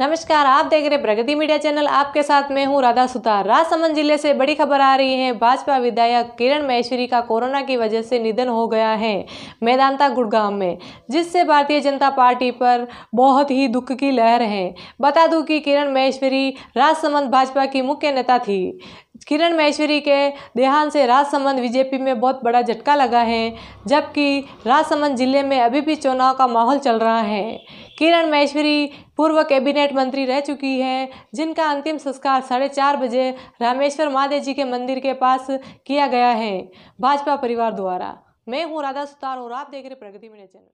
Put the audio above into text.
नमस्कार, आप देख रहे प्रगति मीडिया चैनल। आपके साथ मैं हूँ राधा सुतार राजसमंद ज़िले से बड़ी खबर आ रही है। भाजपा विधायक किरण महेश्वरी का कोरोना की वजह से निधन हो गया है मैदानता गुड़गांव में, जिससे भारतीय जनता पार्टी पर बहुत ही दुख की लहर है। बता दूँ कि किरण महेश्वरी राजसमंद भाजपा की मुख्य नेता थी। किरण महेश्वरी के देहांत से राजसमंद बीजेपी में बहुत बड़ा झटका लगा है, जबकि राजसमंद ज़िले में अभी भी चुनाव का माहौल चल रहा है। किरण महेश्वरी पूर्व कैबिनेट मंत्री रह चुकी हैं, जिनका अंतिम संस्कार साढ़े चार बजे रामेश्वर महादेव जी के मंदिर के पास किया गया है, भाजपा परिवार द्वारा। मैं हूँ राधा सुतार और आप देख रहे प्रगति मीडिया चैनल।